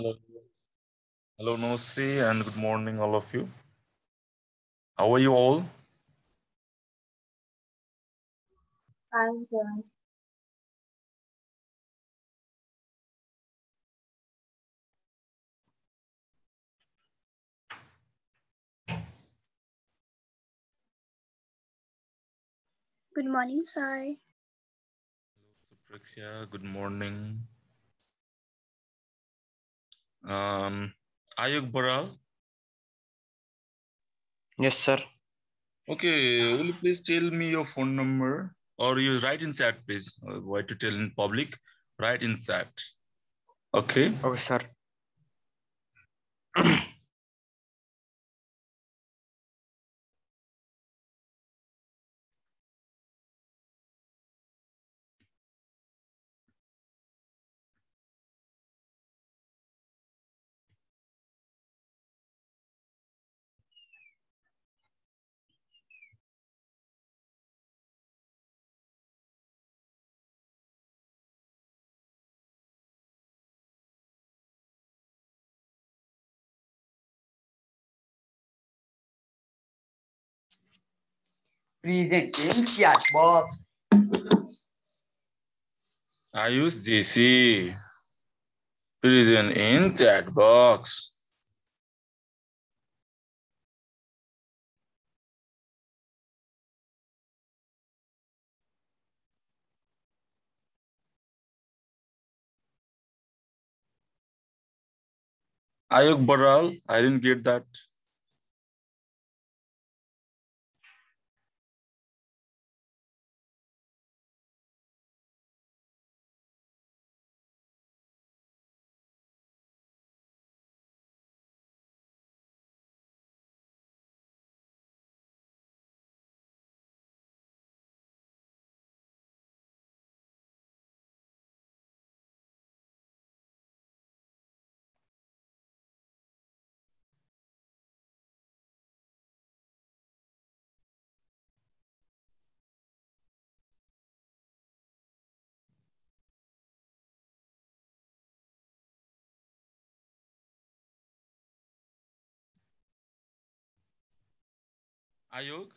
Hello. Hello, Namaste, and good morning, all of you. How are you all? Fine, sir. Good morning, sir. Supraksha, good morning. Um, Ayuk Baral. Yes, sir. Okay, will you please tell me your phone number or you write in chat, please? Uh, Why to tell in public? Write in chat. Okay. Okay, sir. Present in chat box. Ayush JC. Present in chat box. Ayuk Baral, I didn't get that. Ayuk?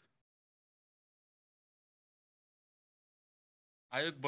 Ayuk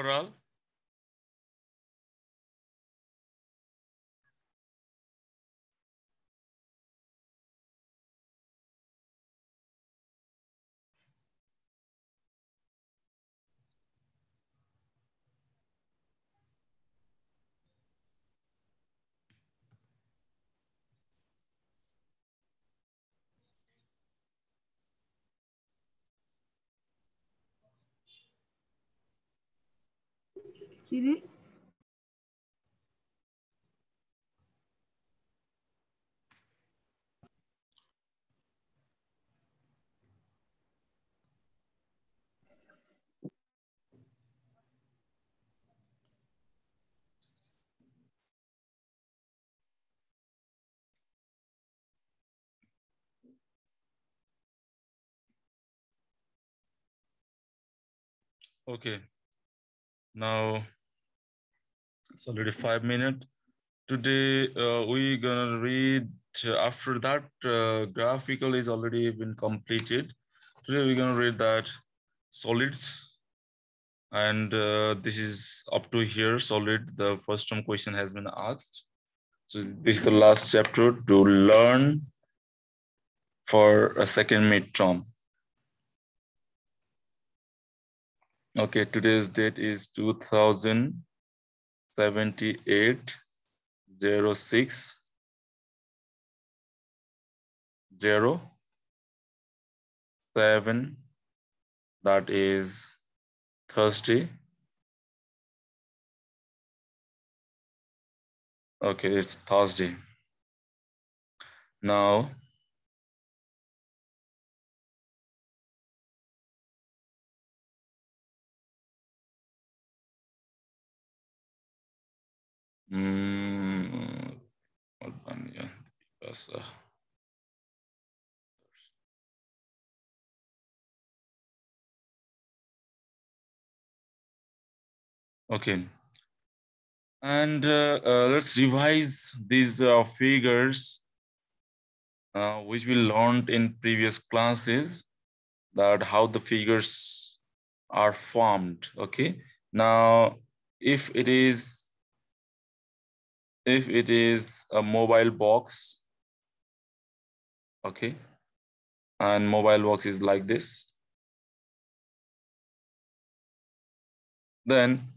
Okay. Now it's already five minutes. Today uh, we gonna read uh, after that uh, graphical is already been completed. Today we're gonna read that solids. And uh, this is up to here solid. The first term question has been asked. So this is the last chapter to learn for a second midterm. Okay, today's date is 2078 06 0 7 that is Thursday. Okay, it's Thursday. Now Mm, Albania, Pipasa. Okay. And uh, uh, let's revise these uh, figures uh, which we learned in previous classes that how the figures are formed, okay? Now, if it is, if it is a mobile box, okay? And mobile box is like this. Then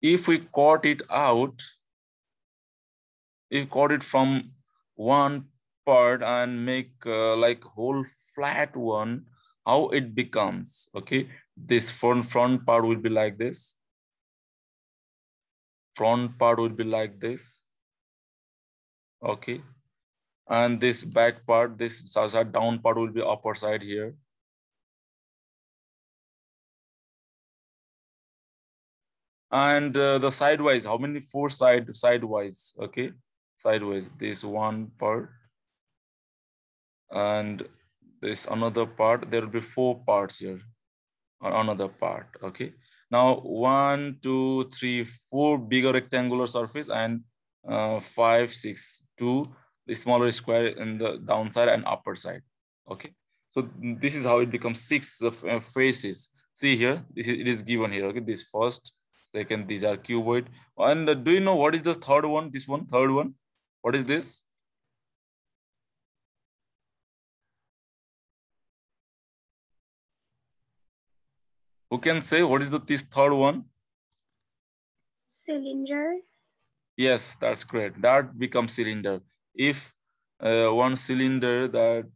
if we cut it out, if cut it from one part and make uh, like whole flat one, how it becomes, okay? This front, front part will be like this. Front part will be like this. Okay. And this back part, this down part will be upper side here. and uh, the sidewise how many four side sidewise? Okay. Sideways this one part. And this another part there will be four parts here. Or another part okay. Now one two three four bigger rectangular surface and uh, five six two the smaller square in the downside and upper side okay so this is how it becomes six uh, faces see here this is, it is given here okay this first Second, these are cuboid. And uh, do you know what is the third one? This one, third one. What is this? Who can say what is the this third one? Cylinder. Yes, that's great. That becomes cylinder. If uh, one cylinder that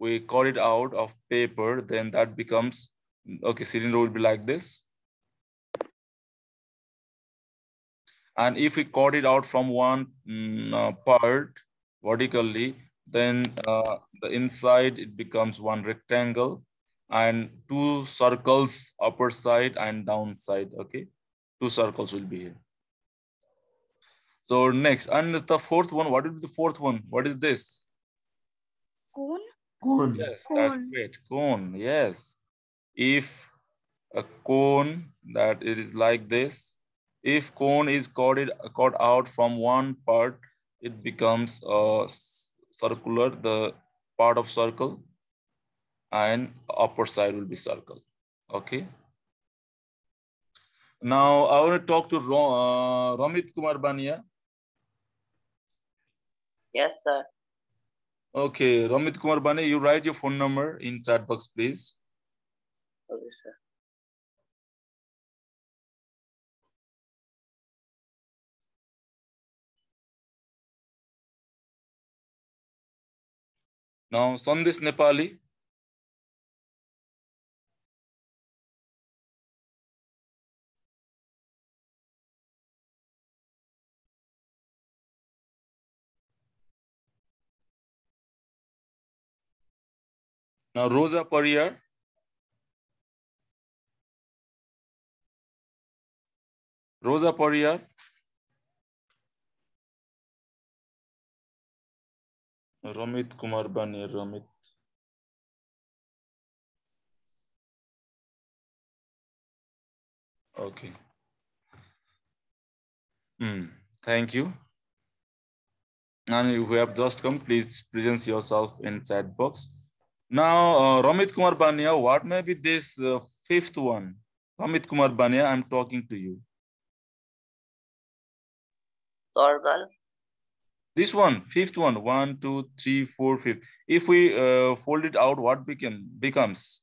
we cut it out of paper, then that becomes, okay, cylinder will be like this. And if we cut it out from one mm, uh, part vertically, then uh, the inside it becomes one rectangle and two circles upper side and downside, okay? Two circles will be here. So next, and the fourth one, what is the fourth one? What is this? Cone. Cone. Yes, that's Cone. great. Cone, yes. If a cone that it is like this, if cone is cut, cut out from one part, it becomes a circular, the part of circle, and upper side will be circle. Okay. Now I want to talk to Ro uh, Ramit Kumar Bania. Yes, sir. Okay, Ramit Kumar Bania, you write your phone number in chat box, please. Okay, sir. Now, Sandis Nepali. Now, Rosa Pariyar. Rosa Pariyar. Ramit Kumar Bani, Ramit. Okay. Hmm. Thank you. And if you have just come, please present yourself in chat box. Now, uh, Ramit Kumar Bania, what may be this uh, fifth one? Ramit Kumar Bania, I'm talking to you. Circle. This one, fifth one, one, two, three, four, fifth. If we uh, fold it out, what became becomes?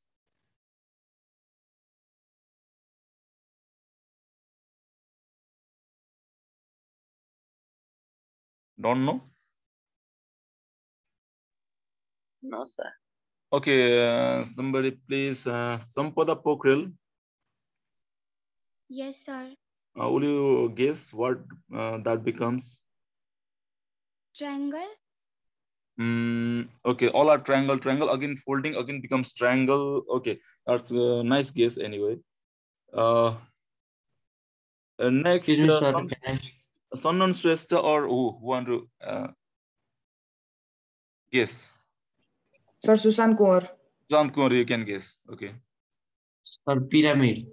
Don't know? No, sir. Okay, uh, somebody please, uh, Sampada Pokhrel, Yes, sir. uh, will you guess what uh, that becomes? Triangle. Mm, okay, all are triangle, triangle. Again, folding again becomes triangle. Okay, that's a nice guess anyway. Uh, uh, next, Excuse me, uh, sir. San- Can I? Sannan Shrestha or who, who want to uh, guess? Sir Susan Kaur. Jant Kumar, you can guess. Okay. Sir, pyramid.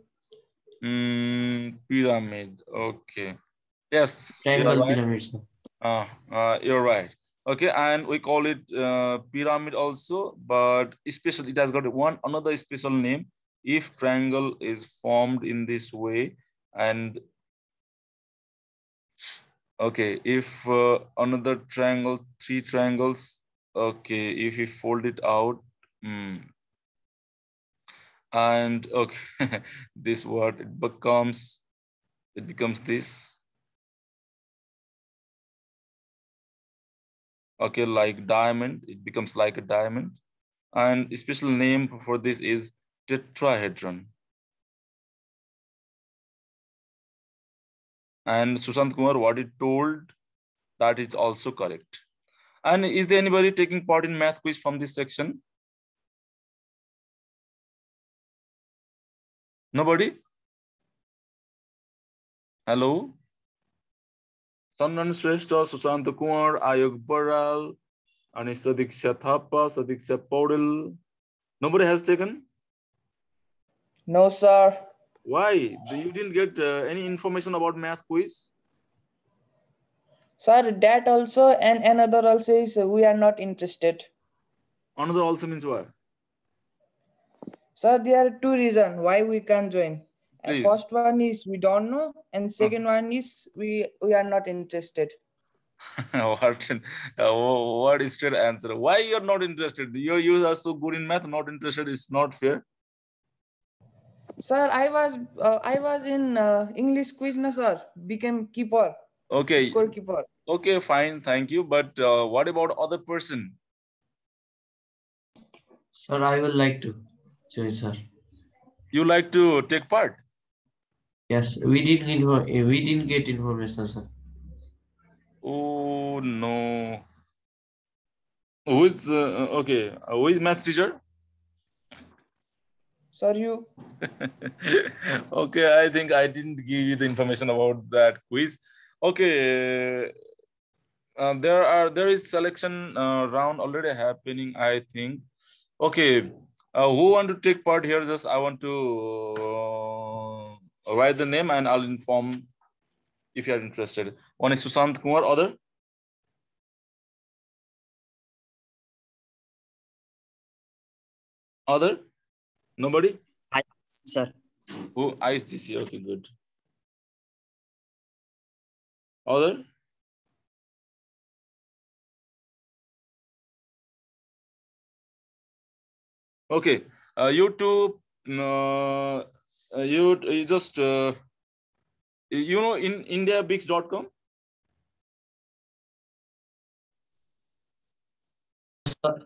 Mm, pyramid. Okay. Yes, you're Triangle right. pyramid, sir. Uh, uh, you're right. Okay, and we call it uh, pyramid also, but especially it has got one another special name. If triangle is formed in this way, and okay, if uh, another triangle, three triangles, okay, if we fold it out, hmm, and okay, this word it becomes, it becomes this. okay like diamond it becomes like a diamond. And special name for this is tetrahedron. And sushant kumar what he told that is also correct and is there anybody taking part in math quiz from this section nobody hello Sandan Shrestha, Sushant Kumar, Ayog Baral, and Sadiksha Thapa, Sadiksha Paudel. Nobody has taken? No, sir. Why? Do you didn't get uh, any information about math quiz? Sir, that also and another also is uh, we are not interested. Another also means what? Sir, there are two reasons why we can't join. Please. first one is we don't know, and second one is we we are not interested. what, uh, what is your answer? Why you're not interested? You, you are so good in math, not interested. It's not fair. Sir, I was uh, I was in uh, English quiz, na sir. Became keeper, Okay, scorekeeper. Okay, fine, thank you. But uh, what about other person? Sir, I would like to join, sir. You like to take part? Yes, we didn't info we didn't get information, sir. Oh no. Who is uh, okay? uh, Who is math teacher? Sir, you okay, I think I didn't give you the information about that quiz. Okay, uh, there are there is selection uh, round already happening. I think. Okay, uh, who want to take part here? Just I want to uh, write the name and I'll inform if you are interested. One is Sushant Kumar. Other. Other? Nobody? sir. Who ISTC? Okay, good. Other? Okay, uh, you two, uh, uh, you, you just, uh, you know, in indiabix.com?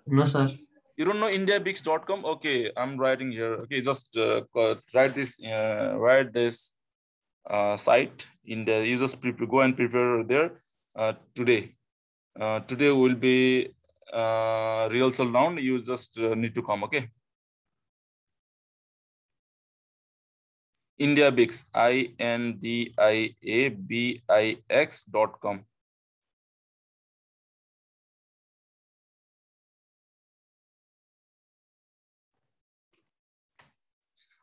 No, sir. You don't know indiabix.com? Okay, I'm writing here. Okay, just uh, write this, uh, write this uh, site in the, you just prepare, go and prepare there uh, today. Uh, today will be uh, rehearsal round. You just uh, need to come, okay? Indiabix, I-N-D-I-A-B-I-X dot com.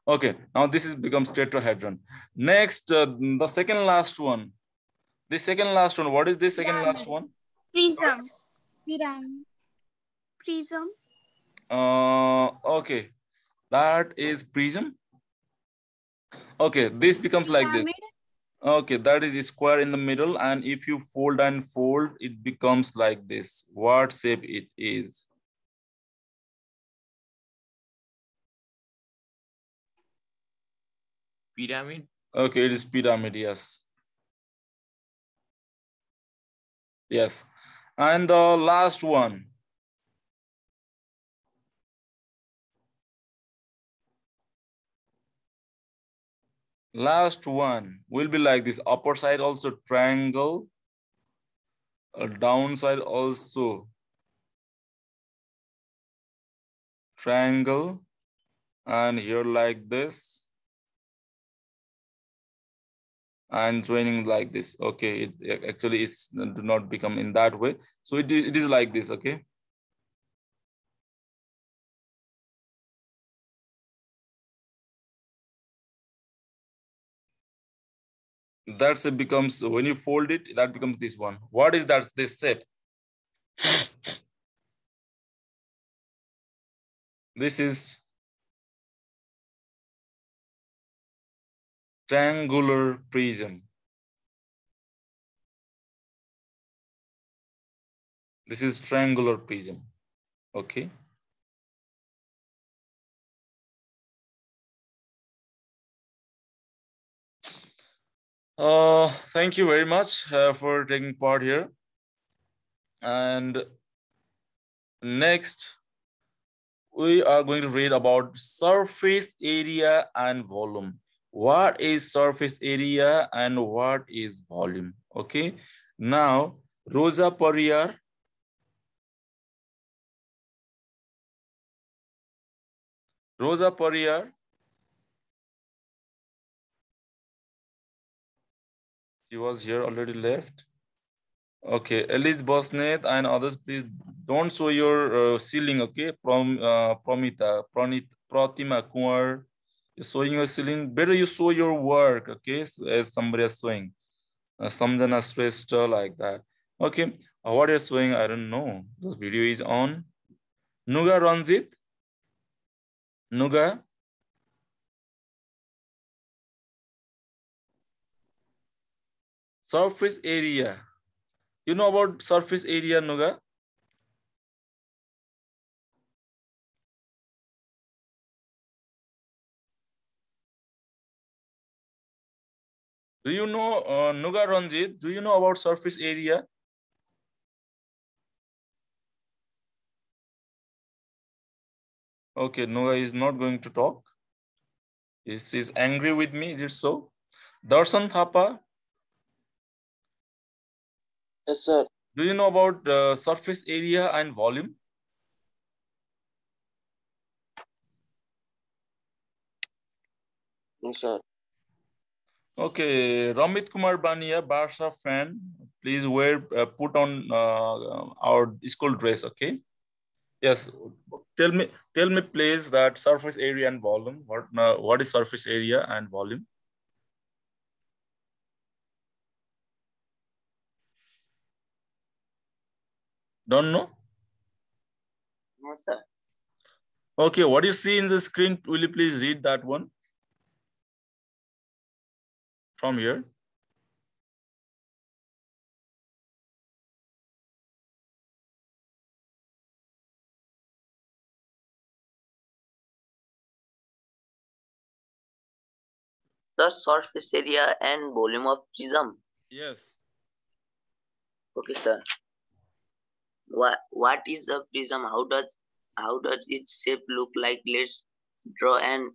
Okay, now this is becomes tetrahedron. Next, uh, the second last one. The second last one. What is this second last one? Prism. Pyramid. Prism. Uh, okay, that is prism. Okay, this becomes like this. Okay, that is a square in the middle, and if you fold and fold, it becomes like this. What shape it is? Pyramid. Okay, it is pyramid, yes. Yes. And the last one. Last one will be like this. Upper side also triangle. A downside also triangle. And here like this. and joining like this. Okay, it actually is do not become in that way. So it, it is like this, okay? That's it becomes when you fold it, that becomes this one. What is that this shape? This is triangular prism. This is triangular prism. Okay. Uh, thank you very much uh, for taking part here. And next, we are going to read about surface area and volume. What is surface area and what is volume? Okay. Now, Rosa Pariyar. Rosa Pariyar. She was here already left. Okay, Elise Bosnet and others, please don't show your uh, ceiling, okay? From uh, Promita, Pranit, Pratima Kumar, you're showing your ceiling. Better you show your work, okay? So, as somebody is showing. Uh, Samjana Shrestha like that. Okay, uh, what you're showing, I don't know. This video is on. Nuga Ranjit. Nuga. Surface area. You know about surface area, Nuga? Do you know, uh, Nuga Ranjit, do you know about surface area? Okay, Nuga is not going to talk. He is angry with me, is it so? Darshan Thapa, Yes, sir. do you know about uh, surface area and volume? No, sir. Okay, Ramit Kumar Bania, Barca fan, please wear, uh, put on uh, our school dress, okay? Yes, tell me, tell me please that surface area and volume. What, uh, what is surface area and volume? Don't know? No, sir. Okay, what do you see in the screen, will you please read that one? From here. The surface area and volume of prism. Yes. Okay, sir. What what is a prism? How does how does its shape look like? Let's draw and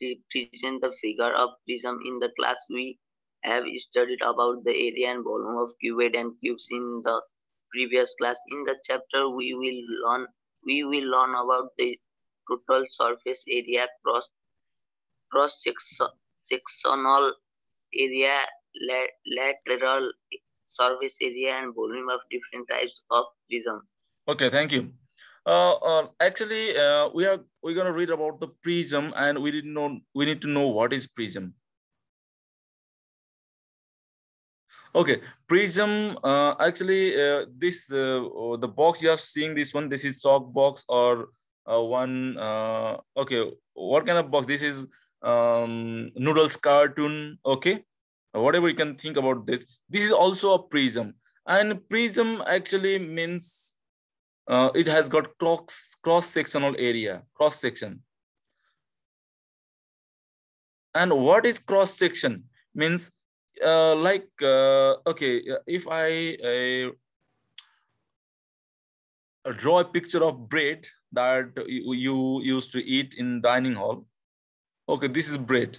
represent the figure of prism in the class. We have studied about the area and volume of cuboid and cubes in the previous class. In the chapter, we will learn we will learn about the total surface area cross cross section, sectional area, la- lateral surface area, and volume of different types of prism. Okay, thank you. Uh, uh, actually, uh, we are we're gonna read about the prism, and we didn't know we need to know what is prism. Okay, prism. Uh, actually, uh, this uh, oh, the box you are seeing this one. This is chalk box or uh, one. Uh, okay, what kind of box? This is um, noodles cartoon. Okay, whatever you can think about this. This is also a prism, and prism actually means uh, it has got cross cross sectional area, cross section. And what is cross section? Means uh, like uh, okay, if I uh, draw a picture of bread that you, you used to eat in dining hall. Okay, this is bread.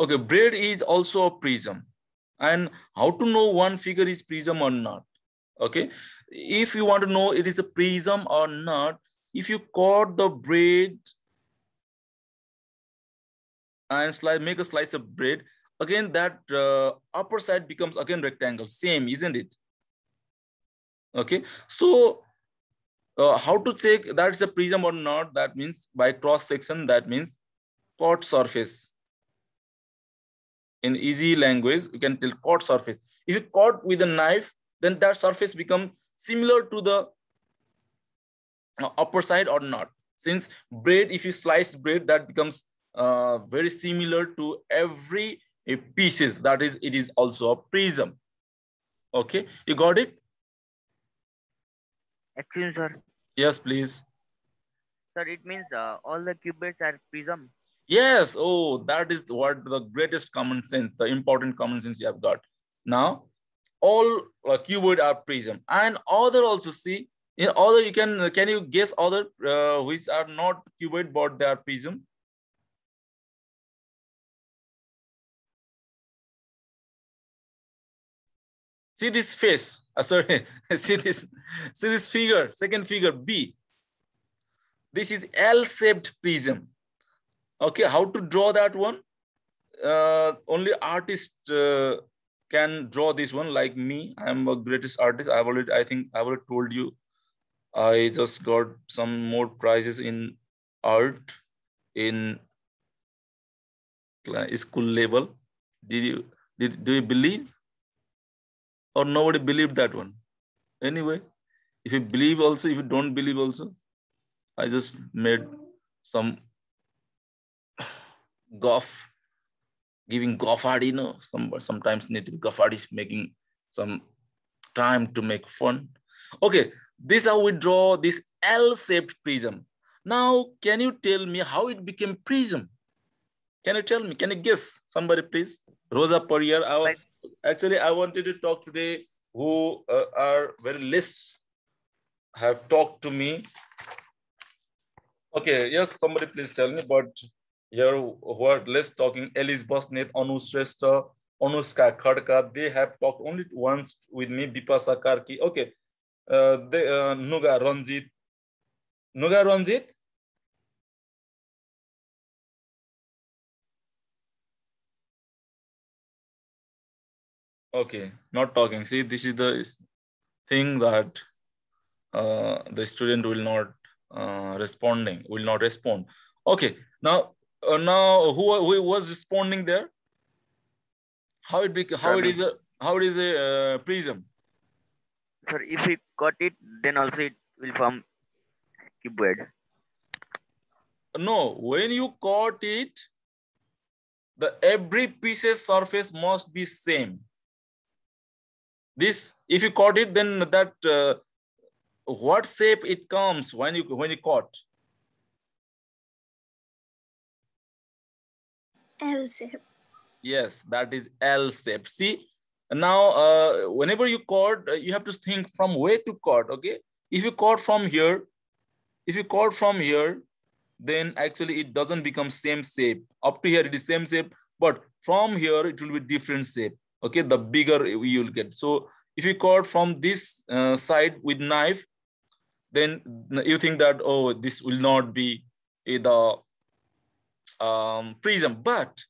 Okay, bread is also a prism. And how to know one figure is prism or not? Okay, if you want to know it is a prism or not, if you cut the bread and slice, make a slice of bread, again that uh, upper side becomes again rectangle, same, isn't it? Okay, so uh, how to check that is a prism or not? That means by cross section, that means cut surface. In easy language, you can tell cut surface. If you cut with a knife, then that surface become similar to the upper side or not. Since bread, if you slice bread, that becomes uh, very similar to every uh, pieces. That is, it is also a prism. Okay, you got it? Excuse me, sir. Yes, please. Sir, it means uh, all the cuboids are prism. Yes. Oh, that is what the greatest common sense, the important common sense you have got. Now, all uh, cuboid are prism, and other also see in other you can can you guess other uh, which are not cuboid but they are prism. See this face. Uh, sorry. see this. See this figure. Second figure B. This is L-shaped prism. Okay, how to draw that one? Uh, only artist uh, can draw this one like me. I'm a greatest artist. I've already, I think I've already told you. I just got some more prizes in art in school level. Did you, did, do you believe? Or nobody believed that one? Anyway, if you believe also, if you don't believe also, I just made some golf, giving goffard, you know, some, sometimes native goffard is making some time to make fun. Okay, this is how we draw this L-shaped prism. Now, can you tell me how it became prism? Can you tell me? Can you guess? Somebody, please. Rosa Pariyar. I, actually, I wanted to talk today who uh, are very less have talked to me. Okay, yes, somebody please tell me, but here who are less talking, Elise Bosnet, Anu Shrestha, Anushka Khadka, they have talked only once with me, Bipasa Karki. Okay, uh, they, uh, Nuga Ranjit. Nuga Ranjit? Okay, not talking. See, this is the thing that uh, the student will not uh, responding, will not respond. Okay, now uh, now who, who was responding there? How it be, how it is a how it is a uh, prism? Sir, if we cut it, then also it will form cuboid. No, when you cut it, the every piece's surface must be same. This, if you cut it, then that uh, what shape it comes when you when you cut? L shape. Yes, that is L shape. See, now uh, whenever you cut, uh, you have to think from where to cut. Okay, if you cut from here, if you cut from here, then actually it doesn't become same shape. Up to here it is same shape, but from here it will be different shape. Okay, the bigger you will get. So if you cut from this uh, side with knife, then you think that oh this will not be the um, prism. But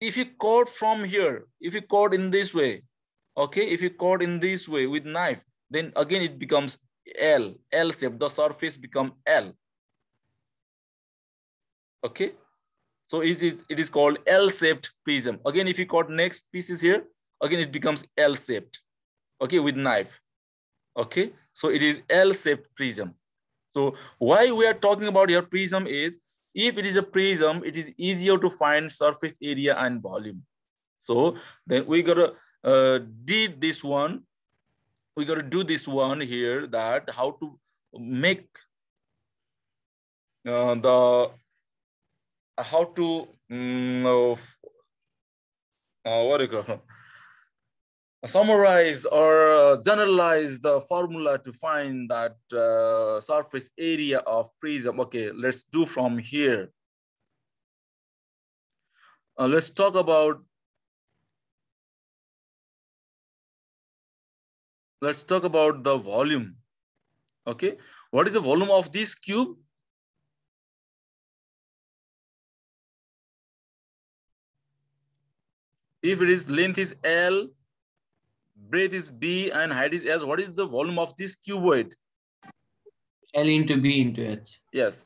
if you cut from here, if you cut in this way, okay, if you cut in this way with knife, then again it becomes L, L shape, the surface become L. Okay, so it is, it is called L-shaped prism. Again, if you cut next pieces here, again it becomes L-shaped, okay, with knife. Okay, so it is L-shaped prism. So why we are talking about your prism is if it is a prism, it is easier to find surface area and volume. So then we gotta uh, did this one. We gotta do this one here that how to make uh, the how to um, uh, what do you call summarize or generalize the formula to find that uh, surface area of prism. Okay, let's do from here. Uh, let's talk about let's talk about the volume. Okay, what is the volume of this cube? If it is length is L, breadth is B and height is S. What is the volume of this cuboid? L into B into H. Yes,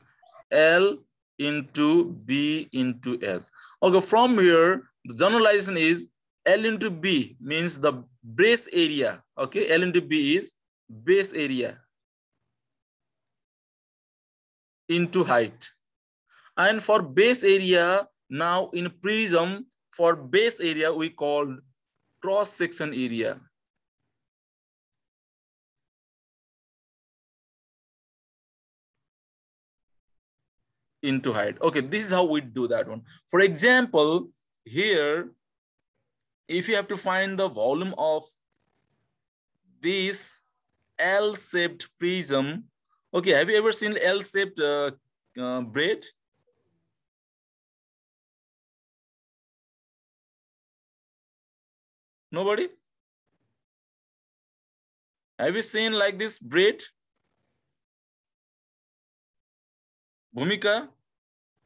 L into B into S. Okay, from here, the generalization is L into B means the base area. Okay, L into B is base area into height. And for base area, now in prism, for base area, we call cross section area. Into height. Okay, this is how we do that one. For example, here, if you have to find the volume of this L-shaped prism, okay, have you ever seen L-shaped uh, uh, braid? Nobody? Have you seen like this braid? Bhumika,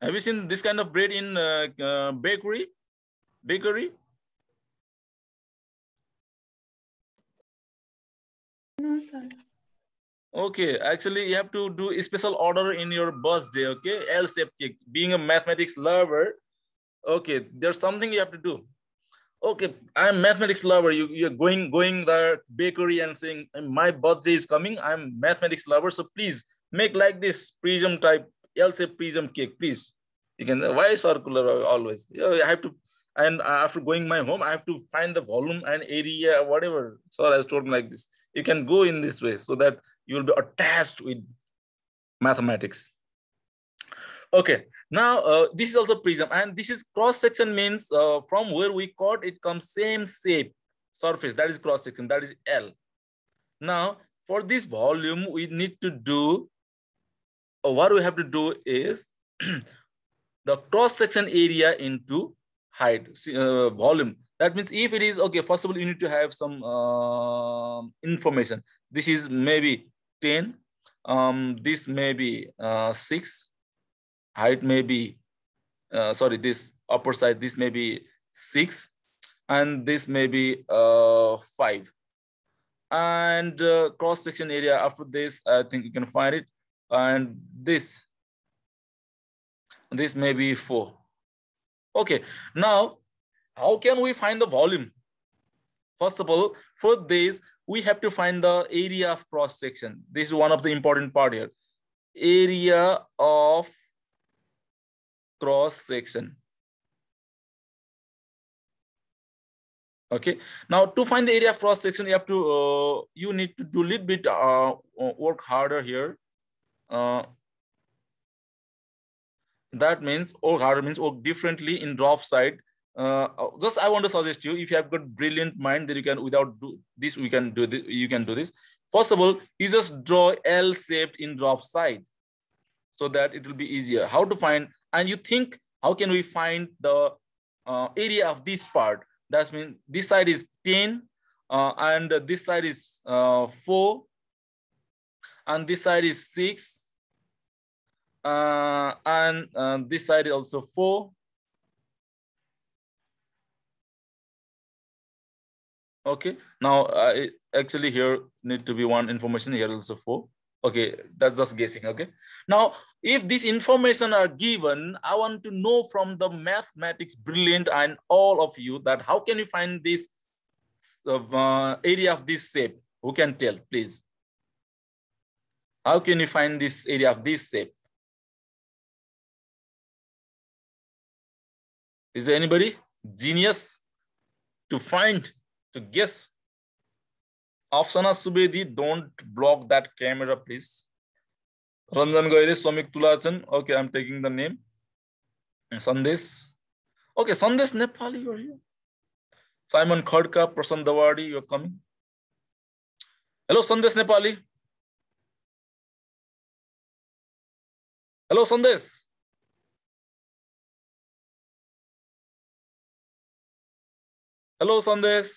have you seen this kind of bread in uh, uh, bakery? Bakery? No, sir. Okay, actually you have to do a special order in your birthday, okay? L-shaped cake. Being a mathematics lover, okay, there's something you have to do. Okay, I'm mathematics lover. You, you're going going the bakery and saying, my birthday is coming. I'm mathematics lover. So please make like this prism type L-shaped prism cake, please. You can, why circular always? You know, I have to, and after going my home, I have to find the volume and area, whatever. So I told like this. You can go in this way so that you will be attached with mathematics. Okay, now uh, this is also prism and this is cross section means uh, from where we cut it comes same shape surface that is cross section that is L. Now for this volume we need to do what we have to do is the cross section area into height uh, volume that means if it is okay first of all you need to have some uh, information this is maybe 10 um this may be uh, 6 height may be, uh, sorry, this upper side, this may be six, and this may be uh, five. And uh, cross section area after this, I think you can find it. And this, this may be four. Okay, now, how can we find the volume? First of all, for this, we have to find the area of cross section. This is one of the important part here. Area of cross section. Okay, now to find the area of cross section, you have to, uh, you need to do a little bit uh, work harder here. Uh, that means or harder means work differently in drop side. Uh, just I want to suggest you, if you have got brilliant mind, then you can without do this, we can do this, you can do this. First of all, you just draw L shaped in drop side so that it will be easier. How to find and you think how can we find the uh, area of this part that means this side is 10 uh, and this side is uh, 4 and this side is 6 uh, and uh, this side is also 4 okay now uh, actually here need to be one information here also 4 okay that's just guessing okay now if this information are given, I want to know from the mathematics brilliant and all of you that how can you find this uh, area of this shape? Who can tell, please? How can you find this area of this shape? Is there anybody genius to find, to guess? Afsana Subedi, don't block that camera, please. Ranjan Goyre, Somik Tulachan. Okay, I'm taking the name. Sandesh. Okay, Sandesh Nepali, you're here. Simon Khadka, Prasan Dawadi, you're coming. Hello, Sandesh Nepali. Hello, Sandesh. Hello, Sandesh.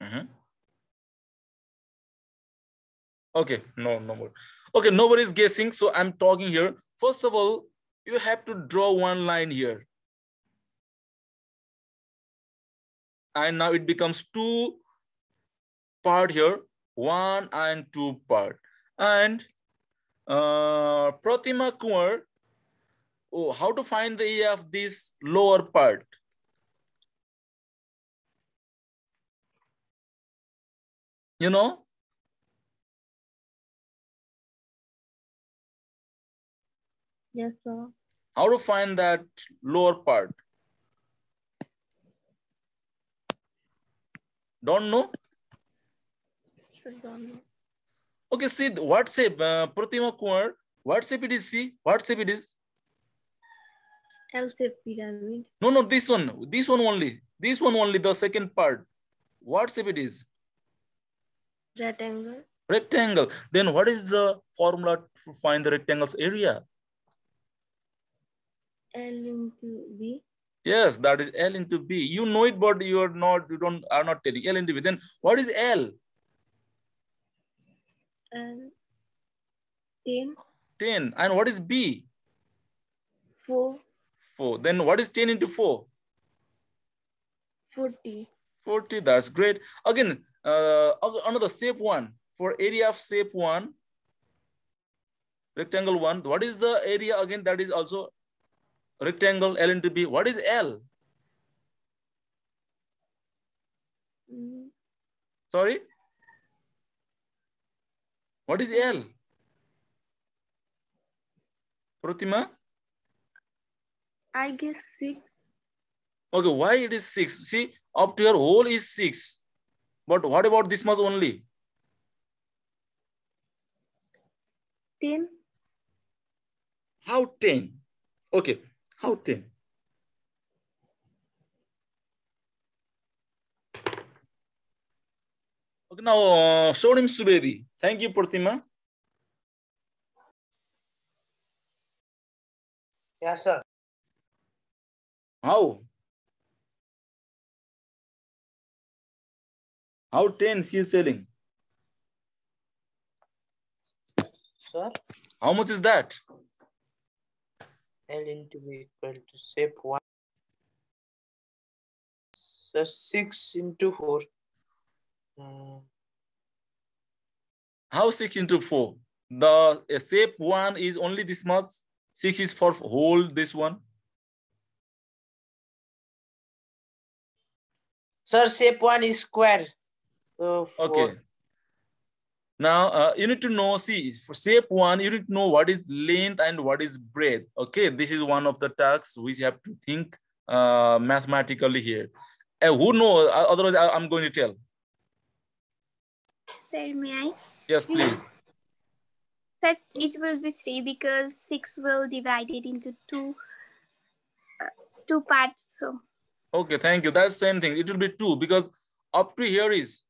Mm -hmm. Okay, no, no more. Okay, nobody's guessing, so I'm talking here. First of all, you have to draw one line here. And now it becomes two part here, one and two part. And uh, Pratima Kumar, oh, how to find the area of this lower part? You know? Yes, sir. How to find that lower part? Don't know? Sir, don't know. Okay, see the what shape, uh, Pratima Kumar, what shape it is, see? What shape it is? L-shaped pyramid. No, no, this one, this one only, this one only, the second part. What shape it is? Rectangle. Rectangle. Then what is the formula to find the rectangle's area? L into B. Yes, that is L into B. You know it, but you are not, you don't, are not telling L into B. Then what is L? And 10, 10. And what is B? 4, 4. Then what is 10 into 4? 40. 40, that's great. Again, uh, another shape one. For area of shape one, rectangle one, what is the area again that is also rectangle L into B? What is L? Mm, Sorry? What is L? Pratima? I guess 6. Okay, why it is 6? See, up to your whole is 6. But what about this much only? 10. How 10? Okay, how 10? Okay, now uh, Sonim Subedi. Thank you, Pratima. Yes, sir. How? How 10 she is selling? Sir, How much is that? L into B equal to shape one. So six into four. Hmm, How 6 into 4? The uh, shape 1 is only this much. 6 is for whole this one. Sir, shape one is square. So. Okay. Now uh, you need to know, see, for shape one, you need to know what is length and what is breadth. Okay, this is one of the tasks which you have to think uh, mathematically here. Uh, who know? Uh, Otherwise, I, I'm going to tell. Sir, may I? Yes, please. Sir, it will be 3 because 6 will divide it into two, uh, two parts. So, Okay, thank you. That's same thing. It will be two because up to here is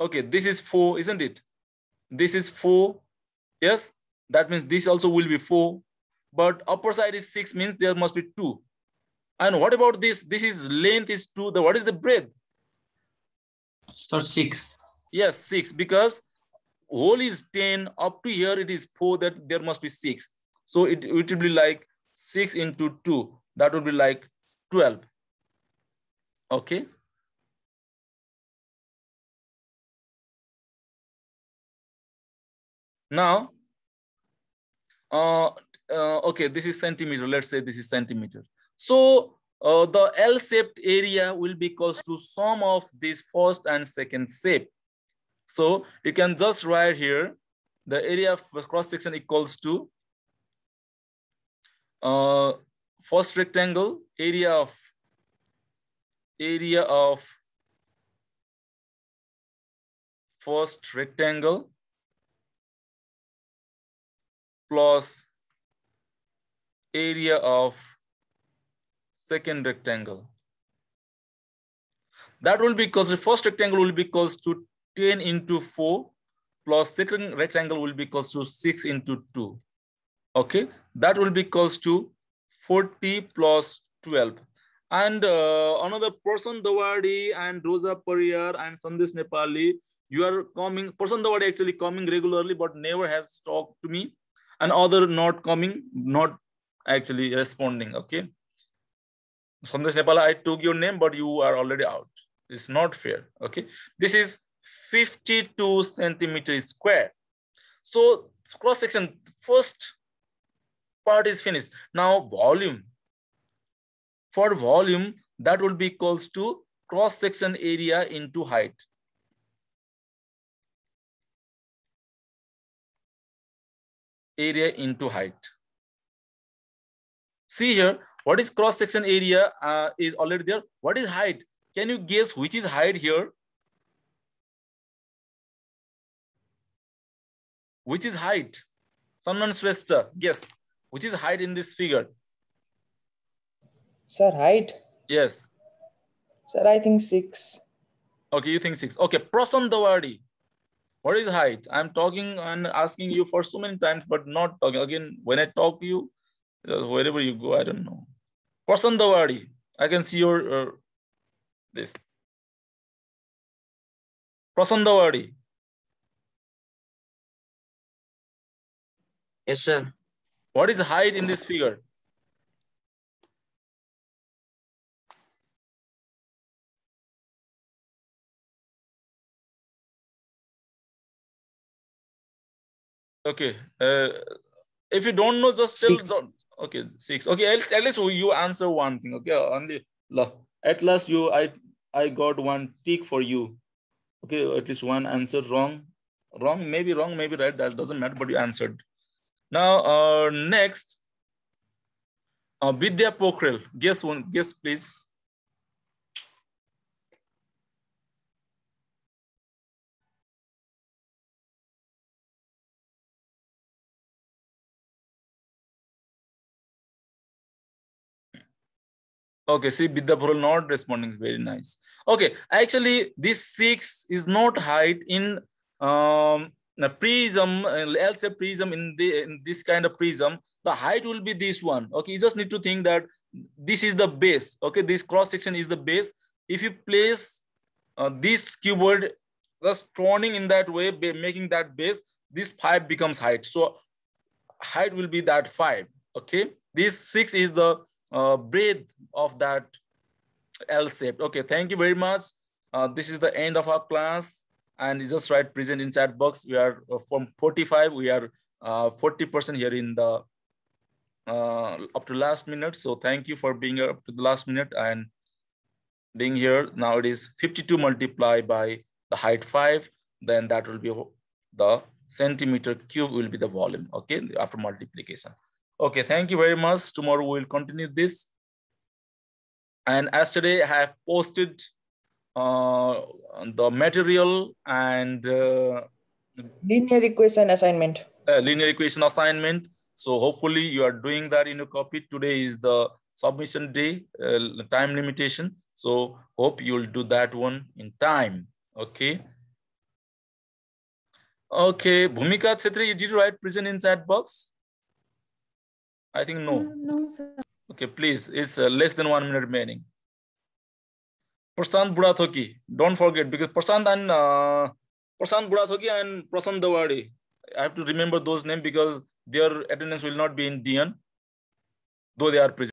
okay. This is four, isn't it? This is four. Yes, that means this also will be four. But upper side is six means there must be two. And what about this? This is length is two. The what is the breadth? So six. Yes, six because whole is 10 up to here it is four that there must be six. So it, it will be like six into two. That would be like 12. Okay. Now, uh, uh, okay, this is centimeter. Let's say this is centimeter. So uh, the L-shaped area will be equals to sum of this first and second shape. So you can just write here, the area of cross section equals to uh, first rectangle area of area of first rectangle plus area of second rectangle. That will be because the first rectangle will be equals to 10 into 4 plus second rectangle will be equals to 6 into 2. Okay, that will be equals to 40 plus 12. And uh, another Prasan Dawadi and Rosa Pariyar and Sandesh Nepali, you are coming, Prasan Dawadi actually coming regularly, but never has talked to me. And other not coming, not actually responding. Okay. Sandesh Nepal, I took your name, but you are already out. It's not fair. Okay. This is 52 centimeters square. So cross section, first part is finished. Now volume. For volume, that will be equals to cross section area into height. Area into height. See here, what is cross section area uh, is already there. What is height? Can you guess which is height here? Which is height? Someone Shrestha, guess. Which is height in this figure? Sir, height. Yes. Sir, I think six. Okay, you think six. Okay, Prasan Dawadi. What is height? I'm talking and asking you for so many times, but not talking. Again, when I talk to you, uh, wherever you go, I don't know. Prasan Dawadi. I can see your uh, this. Prasan Dawadi. Yes, sir. What is height in this figure? Okay. Uh, if you don't know, just tell. Okay, six. Okay, at, least you answer one thing. Okay, only at last you I I got one tick for you. Okay, at least one answer wrong. Wrong, maybe wrong, maybe right. That doesn't matter, but you answered. Now, uh, next, uh, Vidya Pokhrel. Guess one. Guess please. Okay, see, Vidya Pokhrel not responding. Very nice. Okay, actually, this six is not height in um, a prism, uh, else a prism in, the, in this kind of prism, the height will be this one. Okay, you just need to think that this is the base. Okay, this cross section is the base. If you place uh, this cuboid just turning in that way, making that base, this five becomes height. So height will be that five. Okay, this six is the uh, breadth of that L shape. Okay, thank you very much. Uh, this is the end of our class and you just write present in chat box. We are uh, from 45, we are 40% here in the uh, up to last minute. So thank you for being here up to the last minute and being here. Now it is 52 multiplied by the height five, then that will be the centimeter cube will be the volume, okay, after multiplication. Okay, thank you very much. Tomorrow we'll continue this. And as today I have posted uh, the material and uh, Linear equation assignment. uh, linear equation assignment. So hopefully you are doing that in your copy. Today is the submission day, uh, time limitation. So hope you'll do that one in time. Okay. Okay, Bhumika Chetri, did you did write present in chat box? I think no. No, sir. Okay, please, it's uh, less than one minute remaining. Prasant Burathoki, don't forget because Prasant and uh, Prasant Burathoki and Prasant Dawadi. I have to remember those names because their attendance will not be in DN, though they are present.